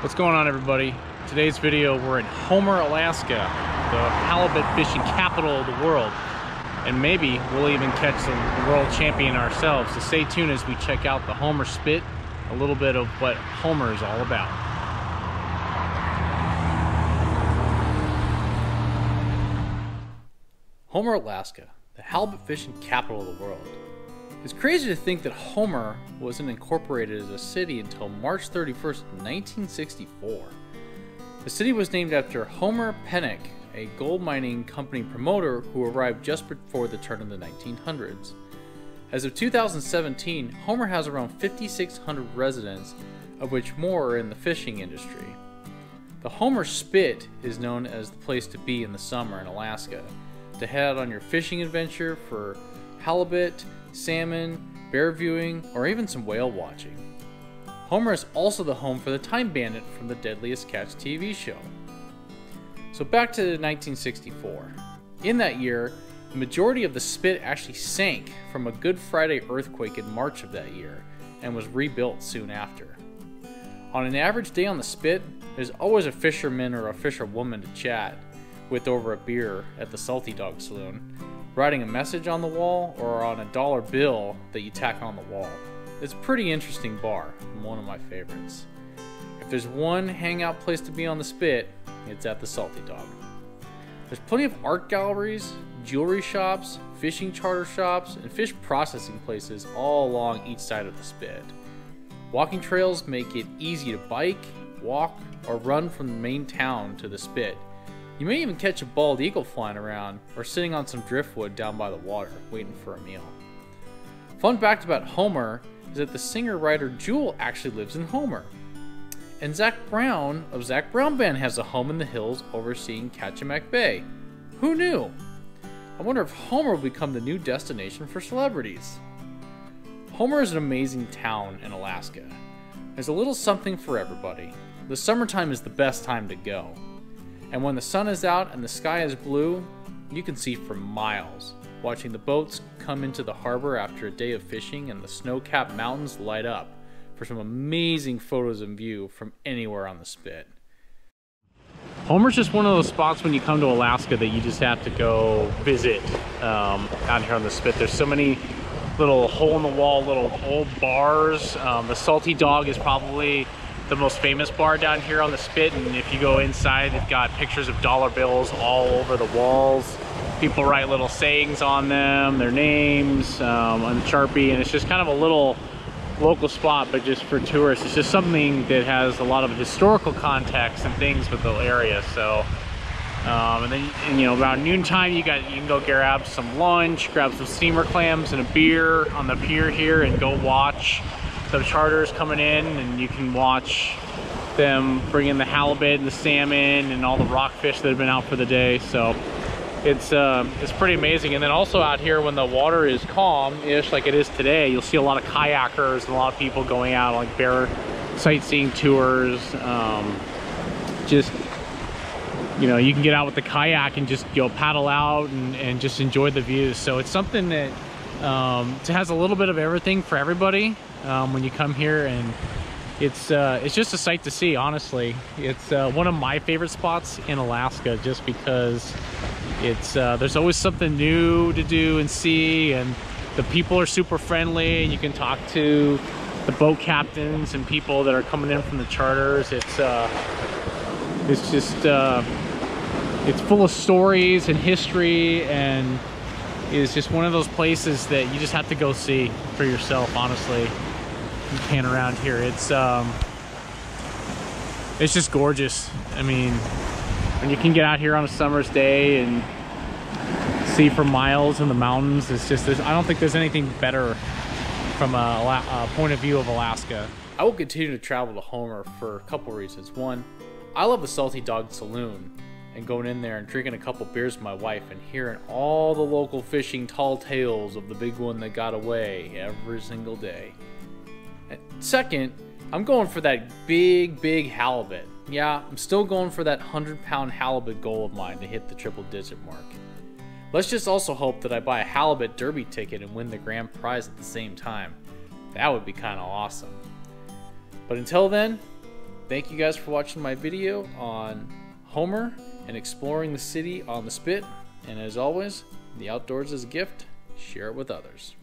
What's going on everybody? Today's video, we're in Homer, Alaska, the halibut fishing capital of the world. And maybe we'll even catch the world champion ourselves. So stay tuned as we check out the Homer Spit, a little bit of what Homer is all about. Homer, Alaska, the halibut fishing capital of the world. It's crazy to think that Homer wasn't incorporated as a city until March 31st, 1964. The city was named after Homer Pennock, a gold mining company promoter who arrived just before the turn of the 1900s. As of 2017, Homer has around 5,600 residents, of which more are in the fishing industry. The Homer Spit is known as the place to be in the summer in Alaska, to head out on your fishing adventure for halibut, salmon, bear viewing, or even some whale watching. Homer is also the home for the Time Bandit from the Deadliest Catch TV show. So back to 1964. In that year, the majority of the spit actually sank from a Good Friday earthquake in March of that year and was rebuilt soon after. On an average day on the spit, there's always a fisherman or a fisherwoman to chat with over a beer at the Salty Dog Saloon, writing a message on the wall or on a dollar bill that you tack on the wall. It's a pretty interesting bar, one of my favorites. If there's one hangout place to be on the spit, it's at the Salty Dog. There's plenty of art galleries, jewelry shops, fishing charter shops, and fish processing places all along each side of the spit. Walking trails make it easy to bike, walk, or run from the main town to the spit, you may even catch a bald eagle flying around or sitting on some driftwood down by the water, waiting for a meal. Fun fact about Homer is that the singer-writer Jewel actually lives in Homer. And Zac Brown oh, of Zac Brown Band has a home in the hills overseeing Kachemak Bay. Who knew? I wonder if Homer will become the new destination for celebrities. Homer is an amazing town in Alaska. There's a little something for everybody. The summertime is the best time to go. And when the sun is out and the sky is blue, you can see for miles, watching the boats come into the harbor after a day of fishing and the snow-capped mountains light up for some amazing photos and view from anywhere on the spit. Homer's just one of those spots when you come to Alaska that you just have to go visit um, out here on the spit. There's so many little hole-in-the-wall little old bars. Um, the Salty Dog is probably the most famous bar down here on the spit and if you go inside they've got pictures of dollar bills all over the walls. People write little sayings on them their names um, on Sharpie and it's just kind of a little local spot but just for tourists it's just something that has a lot of historical context and things with the area so um, and then and, you know around noontime you got you can go grab some lunch grab some steamer clams and a beer on the pier here and go watch the charters coming in and you can watch them bring in the halibut and the salmon and all the rockfish that have been out for the day. So it's uh, it's pretty amazing. And then also out here when the water is calm-ish like it is today, you'll see a lot of kayakers and a lot of people going out on like bear sightseeing tours. Um, just, you know, you can get out with the kayak and just know, paddle out and, and just enjoy the views. So it's something that um, it has a little bit of everything for everybody um, when you come here and it's uh, it's just a sight to see honestly. It's uh, one of my favorite spots in Alaska just because it's uh, there's always something new to do and see and the people are super friendly and you can talk to the boat captains and people that are coming in from the charters. It's uh, it's just uh, it's full of stories and history and is just one of those places that you just have to go see for yourself honestly you can around here. It's um, it's just gorgeous. I mean, when you can get out here on a summer's day and see for miles in the mountains, it's just I don't think there's anything better from a, a point of view of Alaska. I will continue to travel to Homer for a couple reasons. One, I love the Salty Dog Saloon and going in there and drinking a couple beers with my wife and hearing all the local fishing tall tales of the big one that got away every single day. Second, I'm going for that big, big halibut. Yeah, I'm still going for that 100 pound halibut goal of mine to hit the triple digit mark. Let's just also hope that I buy a halibut derby ticket and win the grand prize at the same time. That would be kind of awesome. But until then, Thank you guys for watching my video on Homer and exploring the city on the spit. And as always, the outdoors is a gift, share it with others.